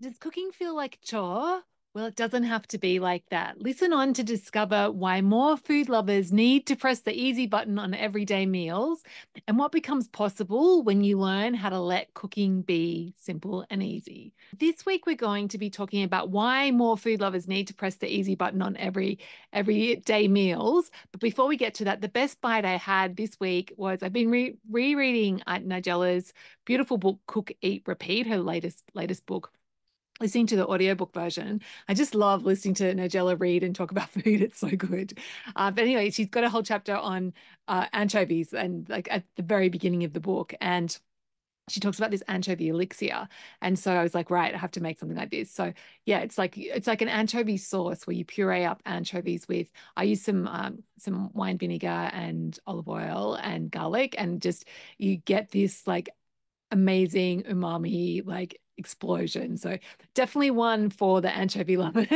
Does cooking feel like chore? Well, it doesn't have to be like that. Listen on to discover why more food lovers need to press the easy button on everyday meals and what becomes possible when you learn how to let cooking be simple and easy. This week we're going to be talking about why more food lovers need to press the easy button on every everyday meals. But before we get to that, the best bite I had this week was I've been re- rereading Nigella's beautiful book Cook Eat Repeat, her latest latest book listening to the audiobook version. I just love listening to Nigella read and talk about food. It's so good. Uh, but anyway, she's got a whole chapter on uh, anchovies and like at the very beginning of the book. And she talks about this anchovy elixir. And so I was like, right, I have to make something like this. So yeah, it's like it's like an anchovy sauce where you puree up anchovies with I use some um, some wine vinegar and olive oil and garlic and just you get this like amazing umami like explosion. So definitely one for the anchovy lovers.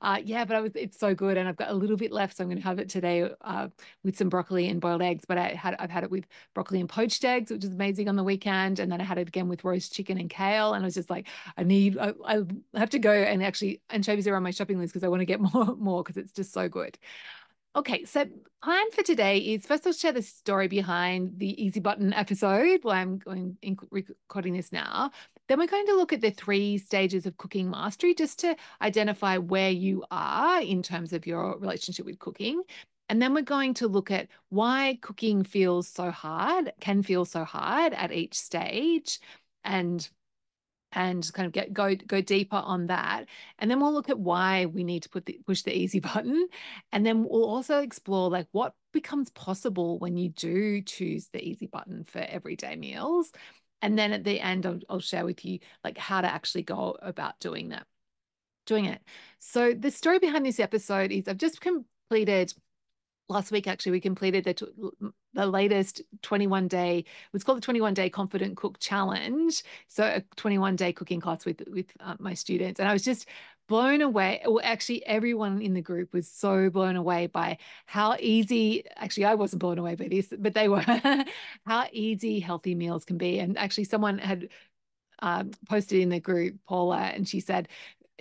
uh, yeah, but I was it's so good, and I've got a little bit left, so I'm going to have it today uh, with some broccoli and boiled eggs. But I had I've had it with broccoli and poached eggs, which is amazing on the weekend, and then I had it again with roast chicken and kale. And I was just like, I need I, I have to go and actually anchovies are on my shopping list because I want to get more more because it's just so good. Okay, so plan for today is first I'll share the story behind the easy button episode why I'm going in recording this now. Then we're going to look at the three stages of cooking mastery just to identify where you are in terms of your relationship with cooking. And then we're going to look at why cooking feels so hard, can feel so hard at each stage and and kind of get go go deeper on that. And then we'll look at why we need to put the push the easy button. And then we'll also explore like what becomes possible when you do choose the easy button for everyday meals. And then at the end I'll, I'll share with you like how to actually go about doing that doing it. So the story behind this episode is i've just completed last week actually we completed the the latest 21 day it's called the 21 day confident cook challenge. So a 21 day cooking class with with uh, my students. And i was just blown away well actually everyone in the group was so blown away by how easy actually i wasn't blown away by this but they were how easy healthy meals can be. And actually someone had um, posted in the group paula and she said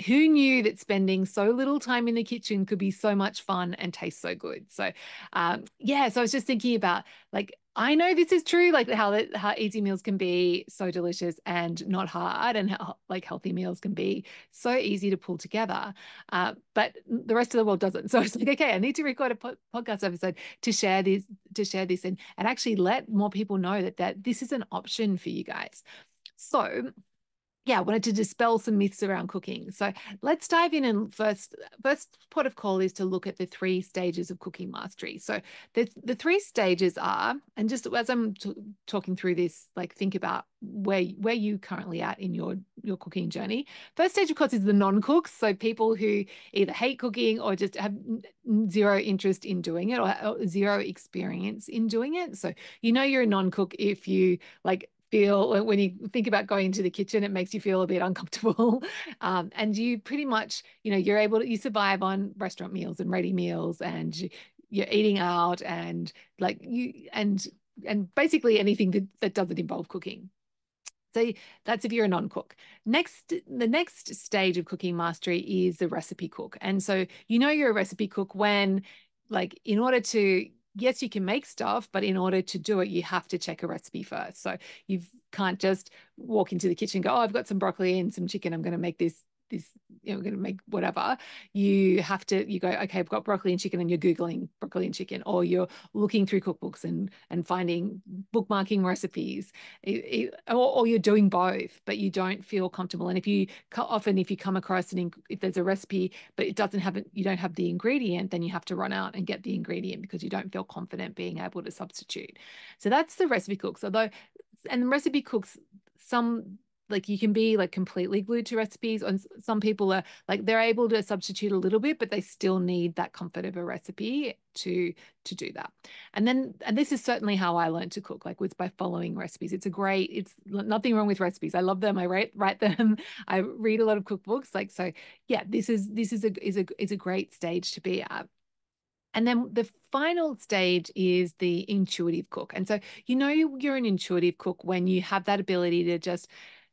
who knew that spending so little time in the kitchen could be so much fun and taste so good? So um, yeah so i was just thinking about like i know this is true like how how easy meals can be so delicious and not hard and how like healthy meals can be so easy to pull together uh, but the rest of the world doesn't. So it's like okay i need to record a po- podcast episode to share this to share this and and actually let more people know that that this is an option for you guys. So yeah, I wanted to dispel some myths around cooking. So let's dive in and first first port of call is to look at the three stages of cooking mastery. So the the three stages are, and just as I'm t- talking through this, like think about where where you currently at in your your cooking journey. First stage, of course, is the non-cooks. So people who either hate cooking or just have zero interest in doing it or zero experience in doing it. So you know you're a non-cook if you like feel when you think about going into the kitchen it makes you feel a bit uncomfortable um, and you pretty much you know you're able to you survive on restaurant meals and ready meals and you're eating out and like you and and basically anything that, that doesn't involve cooking so that's if you're a non-cook. Next, the next stage of cooking mastery is the recipe cook. And so you know you're a recipe cook when, like, in order to yes, you can make stuff, but in order to do it, you have to check a recipe first. So you can't just walk into the kitchen go, oh, I've got some broccoli and some chicken. I'm going to make this this you know, going to make whatever, you have to, you go, okay, I've got broccoli and chicken and you're Googling broccoli and chicken, or you're looking through cookbooks and, and finding bookmarking recipes, it, it, or, or, you're doing both, but you don't feel comfortable. And if you, often if you come across an, if there's a recipe, but it doesn't have, it, you don't have the ingredient, then you have to run out and get the ingredient because you don't feel confident being able to substitute. So that's the recipe cooks, although, and recipe cooks, some like you can be like completely glued to recipes and some people are like they're able to substitute a little bit but they still need that comfort of a recipe to to do that. And then and this is certainly how i learned to cook like was by following recipes. It's a great it's nothing wrong with recipes. I love them. I write write them. I read a lot of cookbooks like so yeah this is this is a is a is a great stage to be at. And then the final stage is the intuitive cook. And so you know you're an intuitive cook when you have that ability to just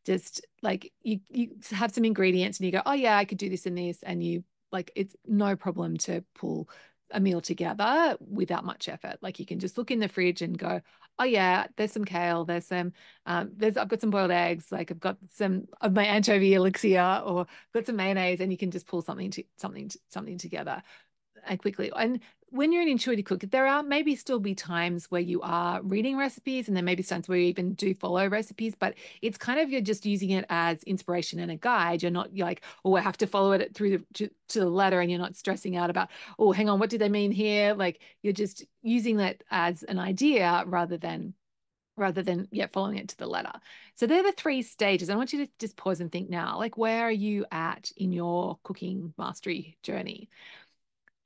just like you you have some ingredients and you go oh yeah i could do this and this and you like it's no problem to pull a meal together without much effort. Like you can just look in the fridge and go oh yeah there's some kale there's some um, there's i've got some boiled eggs like i've got some of my anchovy elixir or got some mayonnaise and you can just pull something to something something together quickly and when you're an intuitive cook, there are maybe still be times where you are reading recipes, and there may be times where you even do follow recipes, but it's kind of you're just using it as inspiration and a guide. You're not you're like, oh, I have to follow it through the, to, to the letter, and you're not stressing out about, oh, hang on, what do they mean here? Like you're just using that as an idea rather than rather than yeah following it to the letter so they're the three stages i want you to just pause and think now like where are you at in your cooking mastery journey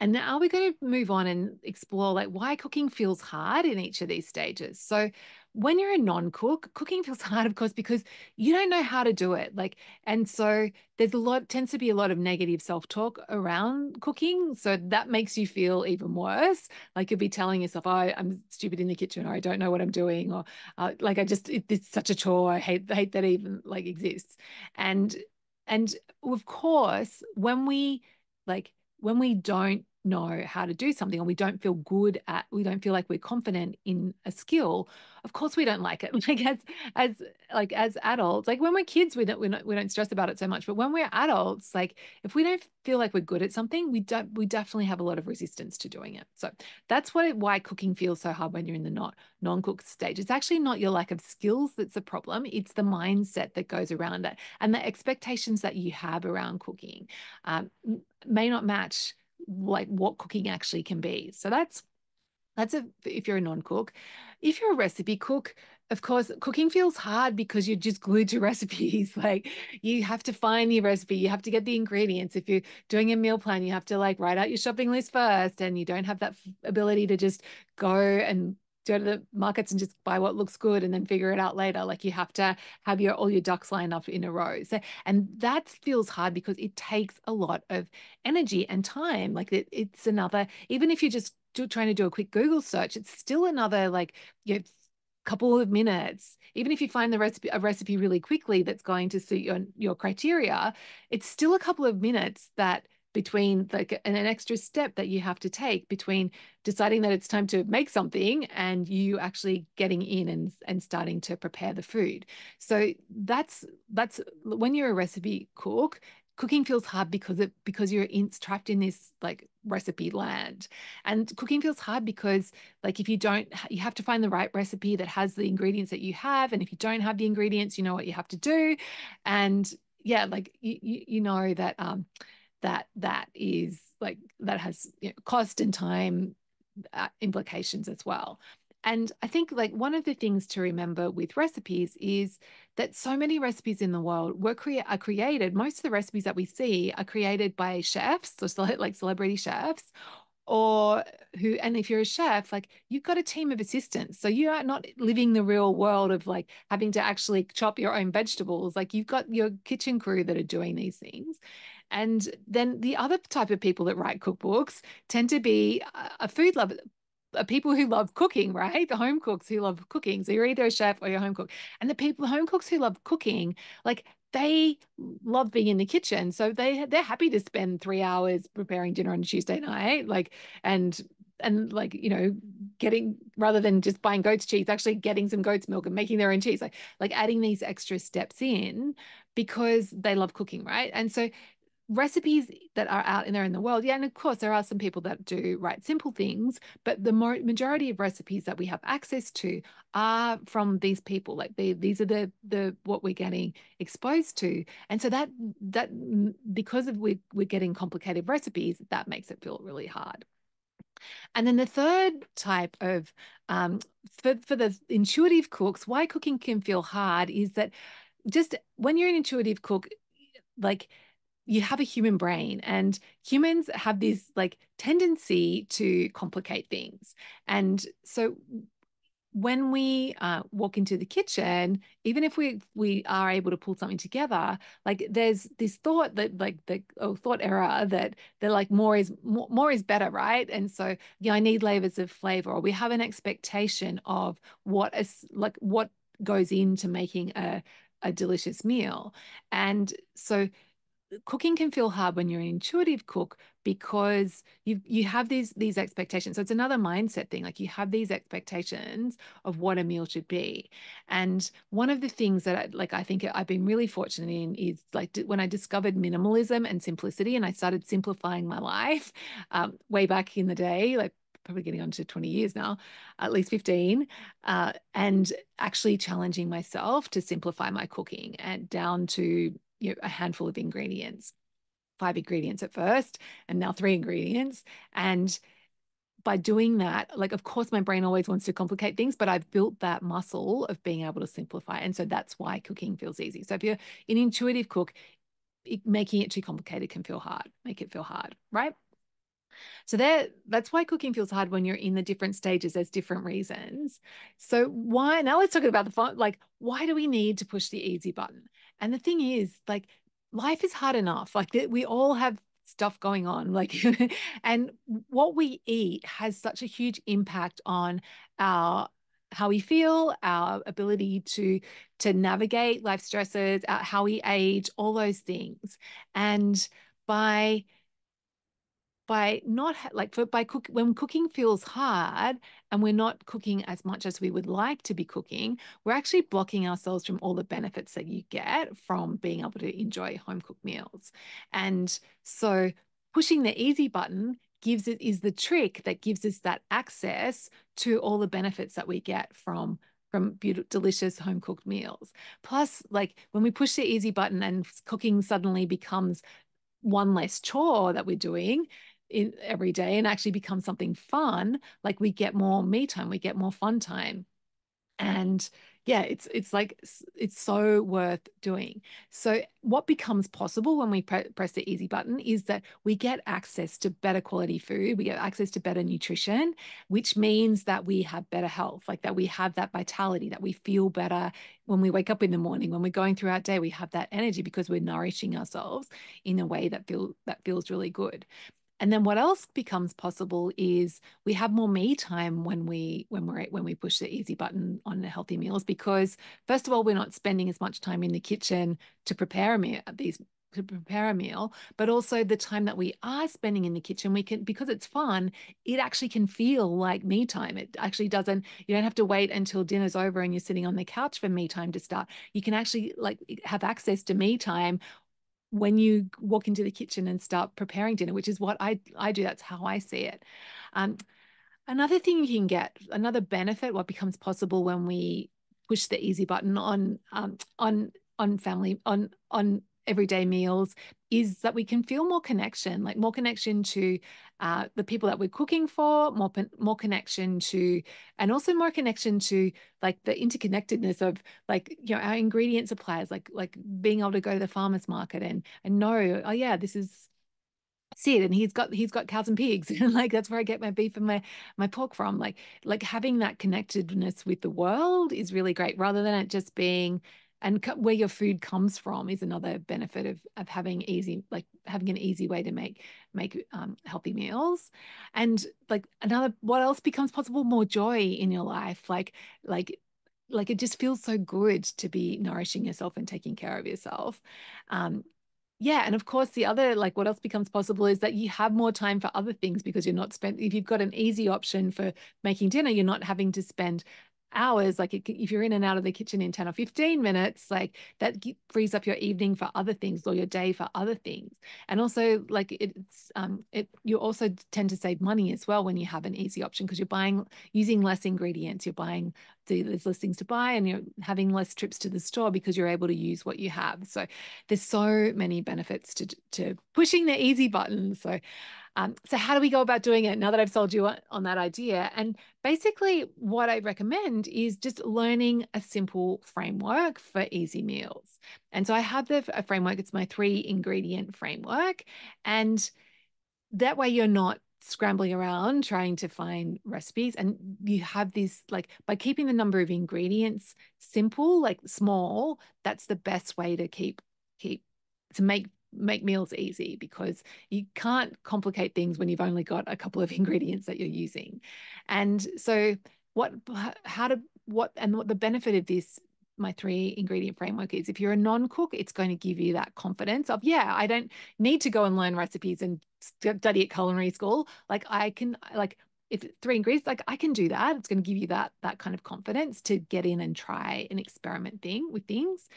and now we're going to move on and explore like why cooking feels hard in each of these stages. So when you're a non-cook, cooking feels hard, of course, because you don't know how to do it. Like, and so there's a lot, tends to be a lot of negative self-talk around cooking. So that makes you feel even worse. Like you'll be telling yourself, oh, I'm stupid in the kitchen, or I don't know what I'm doing, or uh, like I just it, it's such a chore. I hate hate that even like exists. And and of course, when we like when we don't know how to do something or we don't feel good at we don't feel like we're confident in a skill of course we don't like it. Like as as like as adults like when we're kids we don't we don't, we don't stress about it so much but when we're adults like if we don't feel like we're good at something we don't we definitely have a lot of resistance to doing it. So that's what it, why cooking feels so hard when you're in the not non-cook stage. It's actually not your lack of skills that's the problem it's the mindset that goes around it and the expectations that you have around cooking um, may not match like what cooking actually can be. So that's that's a if you're a non-cook. If you're a recipe cook, of course, cooking feels hard because you're just glued to recipes. like you have to find the recipe, you have to get the ingredients. If you're doing a meal plan, you have to like write out your shopping list first, and you don't have that ability to just go and go to the markets and just buy what looks good and then figure it out later. Like you have to have your all your ducks lined up in a row. So and that feels hard because it takes a lot of energy and time. Like it, it's another, even if you're just trying to do a quick Google search, it's still another like you know, couple of minutes even if you find the recipe a recipe really quickly that's going to suit your your criteria it's still a couple of minutes that between like an, an extra step that you have to take between deciding that it's time to make something and you actually getting in and, and starting to prepare the food. So that's that's when you're a recipe cook cooking feels hard because it because you're in, trapped in this like recipe land. And cooking feels hard because like if you don't you have to find the right recipe that has the ingredients that you have. And if you don't have the ingredients you know what you have to do. And yeah like you you, you know that um that that is like that has you know, cost and time uh, implications as well. And I think like one of the things to remember with recipes is that so many recipes in the world were crea- are created. Most of the recipes that we see are created by chefs, so like celebrity chefs, or who and if you're a chef like you've got a team of assistants. So you are not living the real world of like having to actually chop your own vegetables. Like you've got your kitchen crew that are doing these things and then the other type of people that write cookbooks tend to be uh, a food lover, people who love cooking, right? The home cooks who love cooking. So you're either a chef or you're a home cook. And the people, home cooks who love cooking, like they love being in the kitchen. So they they're happy to spend three hours preparing dinner on Tuesday night, like and and like you know getting rather than just buying goat's cheese actually getting some goat's milk and making their own cheese like like adding these extra steps in because they love cooking right and so recipes that are out in there in the world yeah and of course there are some people that do write simple things but the majority of recipes that we have access to are from these people like they, these are the the what we're getting exposed to. And so that that because of we, we're getting complicated recipes that makes it feel really hard. And then the third type of um, for, for the intuitive cooks why cooking can feel hard is that just when you're an intuitive cook like you have a human brain and humans have this like tendency to complicate things and so when we uh, walk into the kitchen even if we we are able to pull something together like there's this thought that like the oh, thought error that they're like more is more, more is better right and so yeah i need layers of flavor or we have an expectation of what is like what goes into making a a delicious meal. And so cooking can feel hard when you're an intuitive cook because you you have these these expectations. So it's another mindset thing like you have these expectations of what a meal should be. And one of the things that I, like I think I've been really fortunate in is like when I discovered minimalism and simplicity and I started simplifying my life um, way back in the day like probably getting on to 20 years now, at least 15, uh, and actually challenging myself to simplify my cooking and down to you know, a handful of ingredients, five ingredients at first, and now three ingredients. And by doing that, like, of course, my brain always wants to complicate things, but I've built that muscle of being able to simplify. And so that's why cooking feels easy. So if you're an intuitive cook, it, making it too complicated can feel hard, make it feel hard, right? So there, that's why cooking feels hard when you're in the different stages. There's different reasons. So why now? Let's talk about the fun. Like, why do we need to push the easy button? And the thing is, like, life is hard enough. Like we all have stuff going on like and what we eat has such a huge impact on our how we feel our ability to to navigate life stresses how we age all those things and by by not like for by cook when cooking feels hard and we're not cooking as much as we would like to be cooking we're actually blocking ourselves from all the benefits that you get from being able to enjoy home cooked meals and so pushing the easy button gives it is the trick that gives us that access to all the benefits that we get from from beautiful, delicious home cooked meals. Plus, like when we push the easy button and cooking suddenly becomes one less chore that we're doing, in every day and actually become something fun like we get more me time we get more fun time. And yeah it's it's like it's so worth doing. So what becomes possible when we pre- press the easy button is that we get access to better quality food we get access to better nutrition which means that we have better health like that we have that vitality that we feel better. When we wake up in the morning when we're going through our day we have that energy because we're nourishing ourselves in a way that feel that feels really good and then what else becomes possible is we have more me time when we when we're when we push the easy button on the healthy meals because first of all we're not spending as much time in the kitchen to prepare a meal these to prepare a meal, but also the time that we are spending in the kitchen, we can, because it's fun, it actually can feel like me time. It actually doesn't, you don't have to wait until dinner's over and you're sitting on the couch for me time to start. You can actually like have access to me time when you walk into the kitchen and start preparing dinner, which is what I, I do. That's how I see it. Um, another thing you can get, another benefit, what becomes possible when we push the easy button on um, on on family on on everyday meals is that we can feel more connection, like more connection to uh, the people that we're cooking for, more more connection to, and also more connection to like the interconnectedness of like you know our ingredient suppliers, like like being able to go to the farmers market and and know, oh yeah, this is Sid and he's got he's got cows and pigs. And like that's where I get my beef and my my pork from. Like like having that connectedness with the world is really great rather than it just being and where your food comes from is another benefit of, of having easy like having an easy way to make make um, healthy meals. And like another what else becomes possible? More joy in your life. Like like like it just feels so good to be nourishing yourself and taking care of yourself. Um, yeah and of course the other like what else becomes possible is that you have more time for other things because you're not spent if you've got an easy option for making dinner you're not having to spend hours like if you're in and out of the kitchen in 10 or 15 minutes like that frees up your evening for other things or your day for other things. And also like it's um it you also tend to save money as well when you have an easy option because you're buying using less ingredients you're buying there's less things to buy and you're having less trips to the store because you're able to use what you have so there's so many benefits to to pushing the easy button so um, so how do we go about doing it now that I've sold you on that idea? And basically what I recommend is just learning a simple framework for easy meals. And so I have the a framework, it's my three ingredient framework. And that way you're not scrambling around trying to find recipes and you have these like by keeping the number of ingredients simple like small that's the best way to keep keep to make make meals easy because you can't complicate things when you've only got a couple of ingredients that you're using. And so what how to what and what the benefit of this my three ingredient framework is. If you're a non-cook, it's going to give you that confidence of, yeah, I don't need to go and learn recipes and study at culinary school. Like I can like if three ingredients, like I can do that. It's going to give you that that kind of confidence to get in and try and experiment thing with things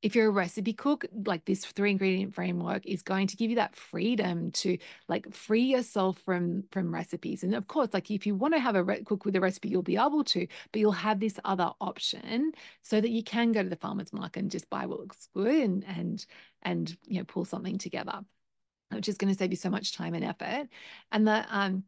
if you're a recipe cook, like this three ingredient framework is going to give you that freedom to like free yourself from from recipes. And of course, like if you want to have a re- cook with a recipe, you'll be able to, but you'll have this other option so that you can go to the farmer's market and just buy what looks good and and and you know pull something together, which is going to save you so much time and effort. And the um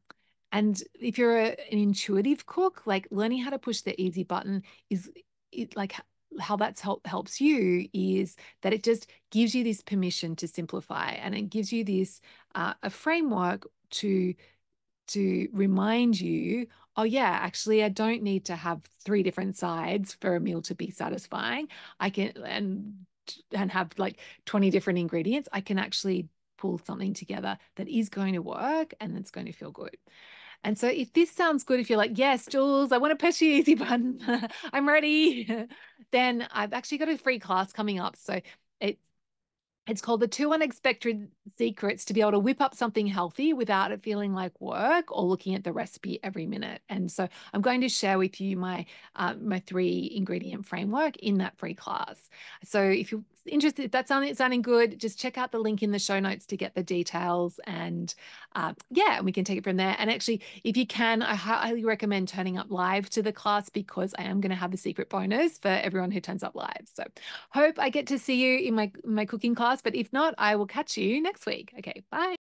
and if you're a, an intuitive cook, like learning how to push the easy button is it like how that's help helps you is that it just gives you this permission to simplify and it gives you this uh, a framework to to remind you oh yeah actually i don't need to have three different sides for a meal to be satisfying. I can and and have like 20 different ingredients. I can actually pull something together that is going to work and that's going to feel good and so if this sounds good, if you're like, yes, Jules, I want to push the easy button, I'm ready, then I've actually got a free class coming up. So it it's called the two unexpected secrets to be able to whip up something healthy without it feeling like work or looking at the recipe every minute. And so I'm going to share with you my uh, my three ingredient framework in that free class. So if interested, if that's sounding, sounding good, just check out the link in the show notes to get the details. And uh, yeah, we can take it from there. And actually, if you can, I highly recommend turning up live to the class because I am going to have a secret bonus for everyone who turns up live. So hope I get to see you in my, my cooking class. But if not, I will catch you next week. Okay, bye.